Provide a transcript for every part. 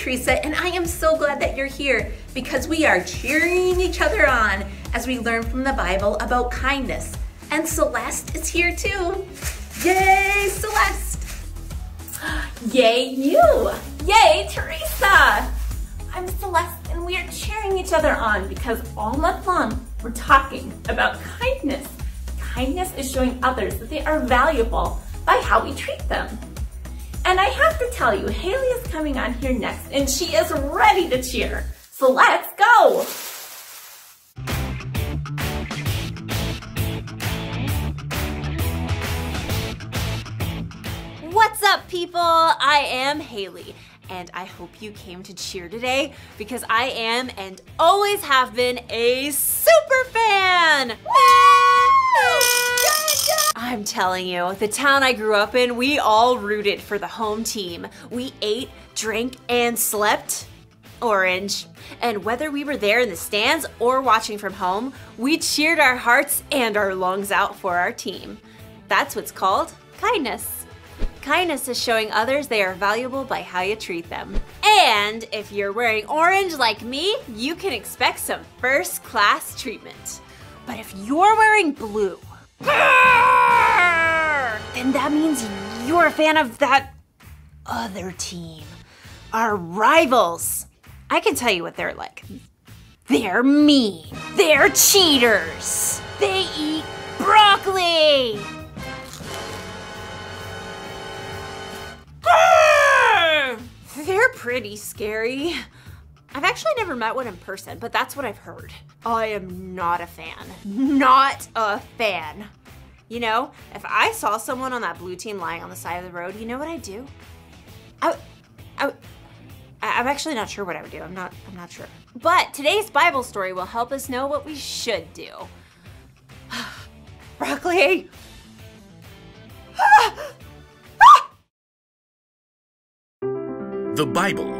Teresa, and I am so glad that you're here because we are cheering each other on as we learn from the Bible about kindness. And Celeste is here too. Yay, Celeste! Yay, you! Yay, Teresa! I'm Celeste, and we are cheering each other on because all month long we're talking about kindness. Kindness is showing others that they are valuable by how we treat them. And I have to tell you, Haley is coming on here next and she is ready to cheer. So let's go. What's up, people? I am Haley, and I hope you came to cheer today because I am and always have been a super fan. I'm telling you, the town I grew up in, we all rooted for the home team. We ate, drank, and slept orange. And whether we were there in the stands or watching from home, we cheered our hearts and our lungs out for our team. That's what's called kindness. Kindness is showing others they are valuable by how you treat them. And if you're wearing orange like me, you can expect some first class treatment. But if you're wearing blue, then that means you're a fan of that other team. Our rivals. I can tell you what they're like. They're mean. They're cheaters. They eat broccoli. They're pretty scary. I've actually never met one in person, but that's what I've heard. I am not a fan. Not a fan. You know, if I saw someone on that blue team lying on the side of the road, you know what I'd do? I, I, I'm actually not sure what I would do. I'm not, I'm not sure. But today's Bible story will help us know what we should do. Broccoli! The Bible.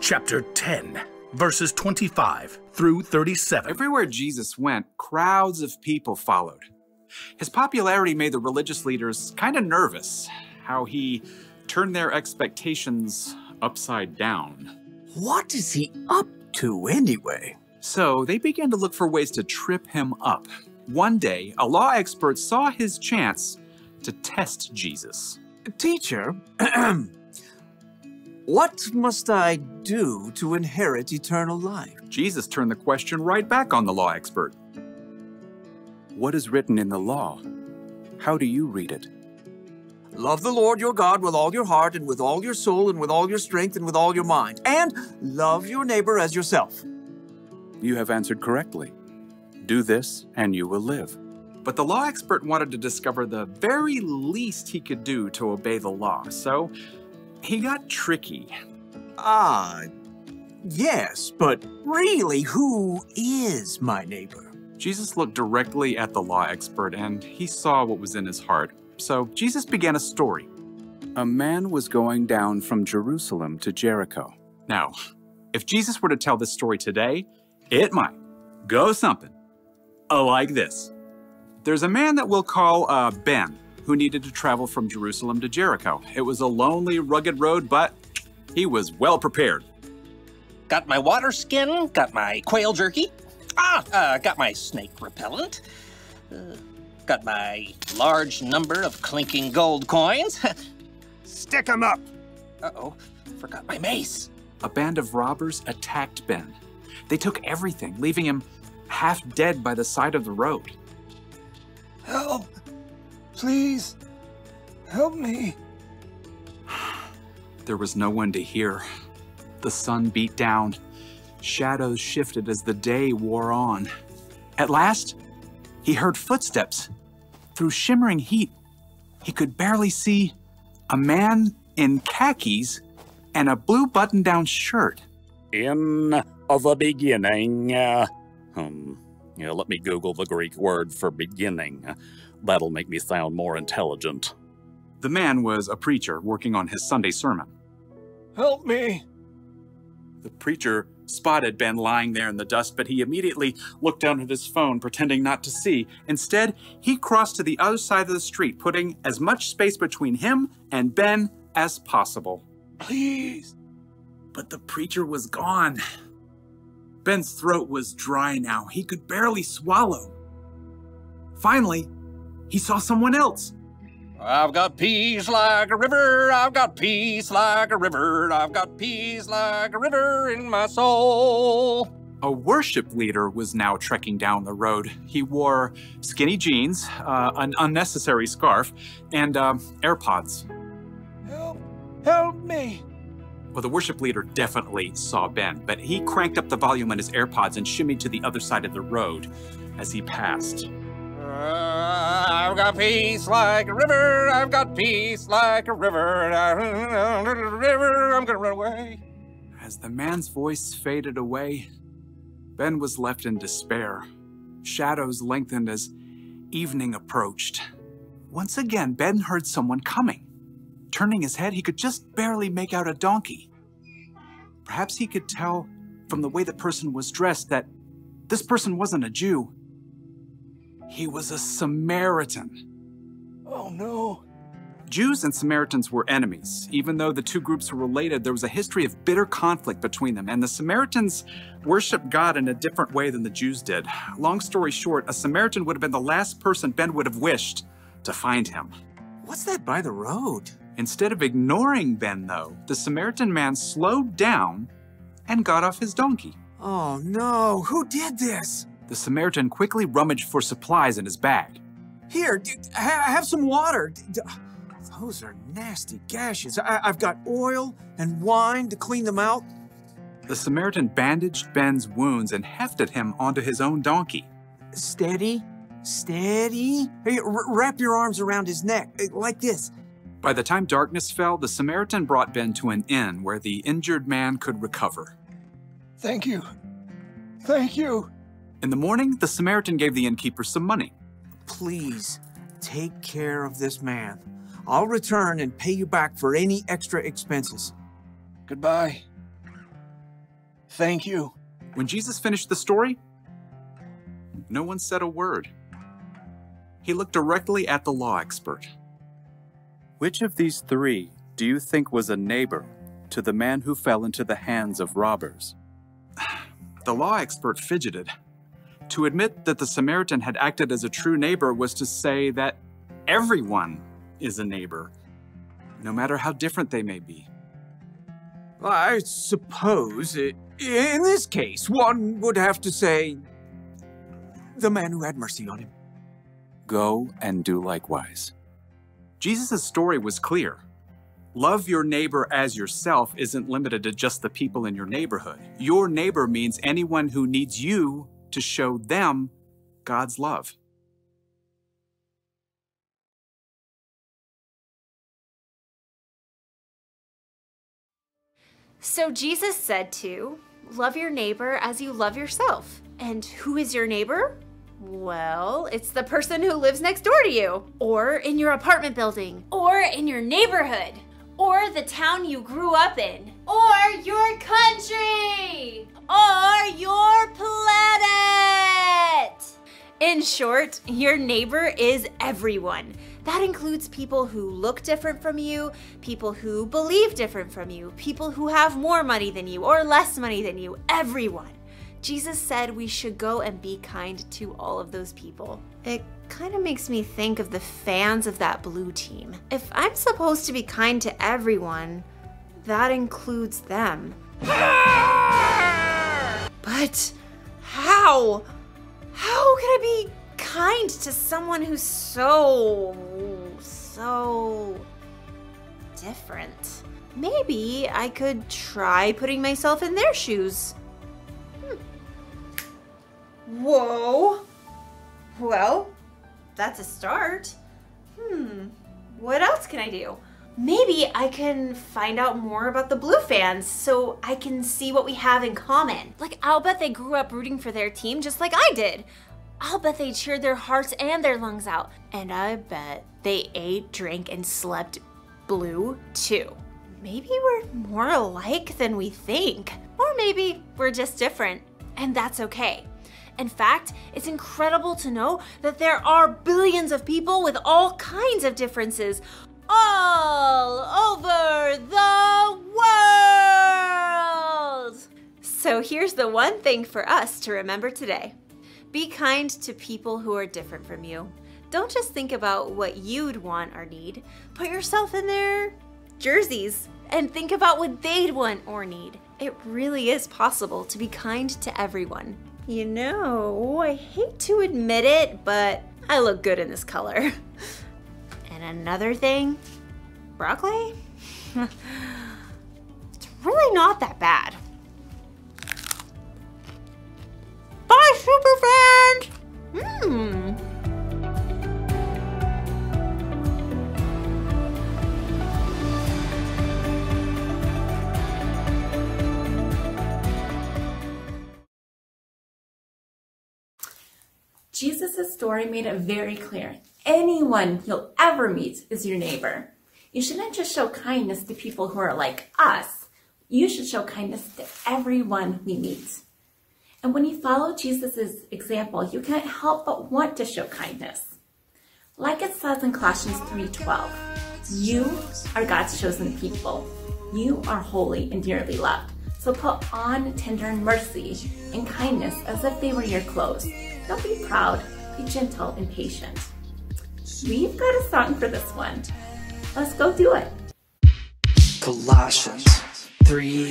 chapter 10, verses 25 through 37. Everywhere Jesus went, crowds of people followed. His popularity made the religious leaders kind of nervous, how he turned their expectations upside down. What is he up to anyway? So they began to look for ways to trip him up. One day, a law expert saw his chance to test Jesus. Teacher, what must I do to inherit eternal life? Jesus turned the question right back on the law expert. What is written in the law? How do you read it? Love the Lord your God with all your heart and with all your soul and with all your strength and with all your mind. And love your neighbor as yourself. You have answered correctly. Do this and you will live. But the law expert wanted to discover the very least he could do to obey the law, so he got tricky. Ah, yes, but really, who is my neighbor? Jesus looked directly at the law expert and he saw what was in his heart. So Jesus began a story. A man was going down from Jerusalem to Jericho. Now, if Jesus were to tell this story today, it might go something like this. There's a man that we'll call uh, Ben who needed to travel from Jerusalem to Jericho. It was a lonely, rugged road, but he was well prepared. Got my water skin, got my quail jerky, ah, uh, got my snake repellent, uh, got my large number of clinking gold coins. Stick 'em up! Uh-oh, forgot my mace. A band of robbers attacked Ben. They took everything, leaving him half dead by the side of the road. Help! Please, help me. There was no one to hear. The sun beat down. Shadows shifted as the day wore on. At last, he heard footsteps. Through shimmering heat, he could barely see a man in khakis and a blue button down shirt. In the beginning. Uh, um, yeah, let me Google the Greek word for beginning. That'll make me sound more intelligent. The man was a preacher working on his Sunday sermon. Help me. The preacher spotted Ben lying there in the dust, but he immediately looked down at his phone, pretending not to see. Instead, he crossed to the other side of the street, putting as much space between him and Ben as possible. Please. But the preacher was gone. Ben's throat was dry now. He could barely swallow. Finally, he saw someone else. I've got peace like a river, I've got peace like a river, I've got peace like a river in my soul. A worship leader was now trekking down the road. He wore skinny jeans, uh, an unnecessary scarf, and uh, AirPods. Help. Help me. Well, the worship leader definitely saw Ben, but he cranked up the volume on his AirPods and shimmied to the other side of the road as he passed. I've got peace like a river, I've got peace like a river, river, I'm gonna run away. As the man's voice faded away, Ben was left in despair. Shadows lengthened as evening approached. Once again, Ben heard someone coming. Turning his head, he could just barely make out a donkey. Perhaps he could tell from the way the person was dressed that this person wasn't a Jew. He was a Samaritan. Oh no. Jews and Samaritans were enemies. Even though the two groups were related, there was a history of bitter conflict between them, and the Samaritans worshiped God in a different way than the Jews did. Long story short, a Samaritan would have been the last person Ben would have wished to find him. What's that by the road? Instead of ignoring Ben, though, the Samaritan man slowed down and got off his donkey. Oh no, who did this? The Samaritan quickly rummaged for supplies in his bag. Here, d- ha- have some water. D- d- those are nasty gashes. I- I've got oil and wine to clean them out. The Samaritan bandaged Ben's wounds and hefted him onto his own donkey. Steady, steady. Hey, r- wrap your arms around his neck, eh, like this. By the time darkness fell, the Samaritan brought Ben to an inn where the injured man could recover. Thank you. Thank you. In the morning, the Samaritan gave the innkeeper some money. Please, take care of this man. I'll return and pay you back for any extra expenses. Goodbye. Thank you. When Jesus finished the story, no one said a word. He looked directly at the law expert. Which of these three do you think was a neighbor to the man who fell into the hands of robbers? The law expert fidgeted. To admit that the Samaritan had acted as a true neighbor was to say that everyone is a neighbor, no matter how different they may be. I suppose in this case, one would have to say the man who had mercy on him. Go and do likewise. Jesus' story was clear. Love your neighbor as yourself isn't limited to just the people in your neighborhood. Your neighbor means anyone who needs you to show them God's love. So Jesus said to love your neighbor as you love yourself. And who is your neighbor? Well, it's the person who lives next door to you, or in your apartment building, or in your neighborhood, or the town you grew up in, or your country, or your planet. In short, your neighbor is everyone. That includes people who look different from you, people who believe different from you, people who have more money than you or less money than you, everyone. Jesus said we should go and be kind to all of those people. It kind of makes me think of the fans of that blue team. If I'm supposed to be kind to everyone, that includes them. Ah! But how? How can I be kind to someone who's so, so different? Maybe I could try putting myself in their shoes. Hmm. Whoa. Well, that's a start. Hmm. What else can I do? Maybe I can find out more about the Blue fans so I can see what we have in common. Like, I'll bet they grew up rooting for their team just like I did. I'll bet they cheered their hearts and their lungs out. And I bet they ate, drank, and slept blue too. Maybe we're more alike than we think. Or maybe we're just different. And that's okay. In fact, it's incredible to know that there are billions of people with all kinds of differences all over the world. So here's the one thing for us to remember today be kind to people who are different from you. Don't just think about what you'd want or need, put yourself in their jerseys and think about what they'd want or need. It really is possible to be kind to everyone. You know, I hate to admit it, but I look good in this color. And another thing, broccoli? it's really not that bad. Bye, super fans! Mmm. Jesus' story made it very clear. Anyone you'll ever meet is your neighbor. You shouldn't just show kindness to people who are like us. You should show kindness to everyone we meet. And when you follow Jesus' example, you can't help but want to show kindness. Like it says in Colossians 3.12, you are God's chosen people. You are holy and dearly loved. So put on tender mercy and kindness as if they were your clothes. Don't be proud, be gentle and patient. We've got a song for this one. Let's go do it. Colossians 3:12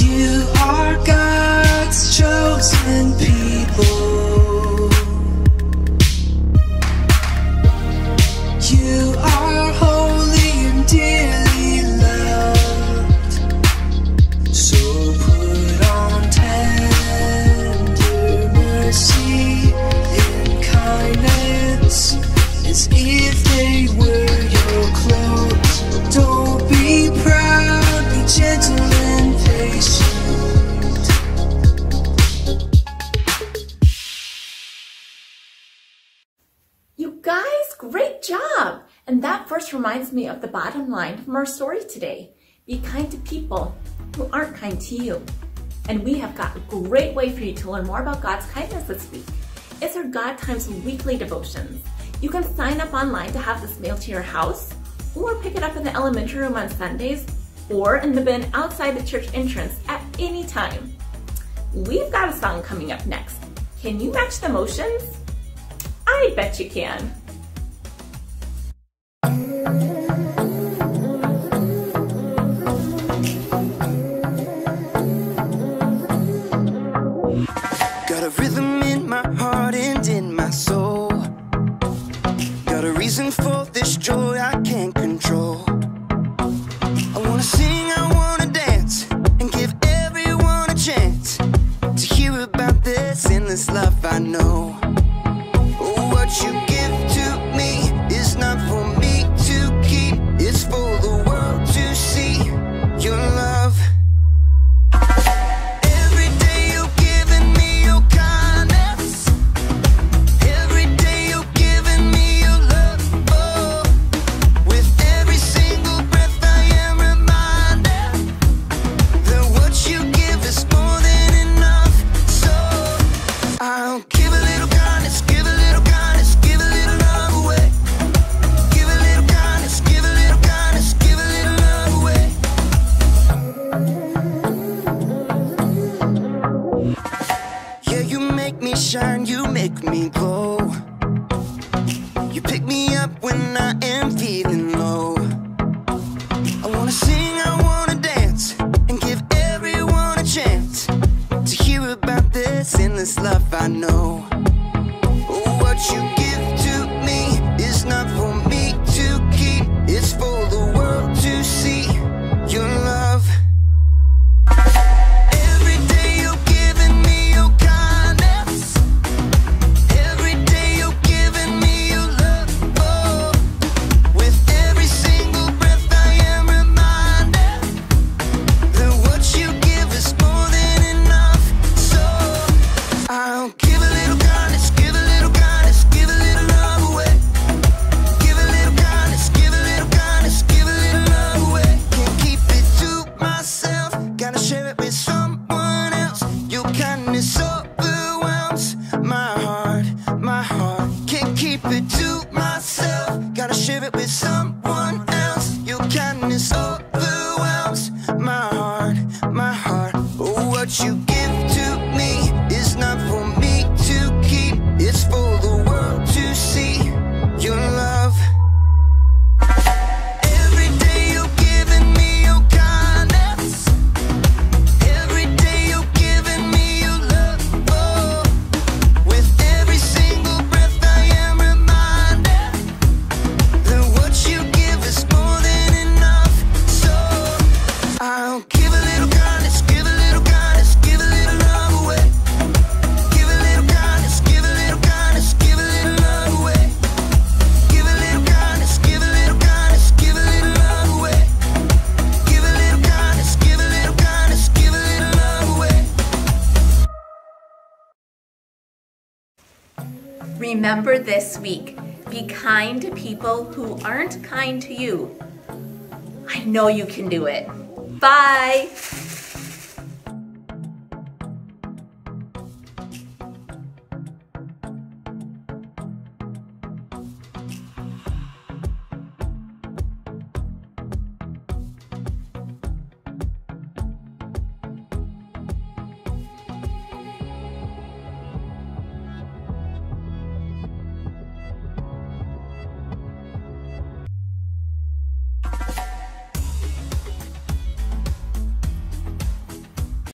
You are God's great job! And that verse reminds me of the bottom line from our story today. Be kind to people who aren't kind to you. And we have got a great way for you to learn more about God's kindness this week. It's our God Times weekly devotions. You can sign up online to have this mailed to your house, or pick it up in the elementary room on Sundays, or in the bin outside the church entrance at any time. We've got a song coming up next. Can you match the motions? I bet you can. Mm-hmm. You make it to myself. Gotta share it with someone else. You can, it's overwhelms my heart, my heart. What you remember this week be kind to people who aren't kind to you. I know you can do it. Bye.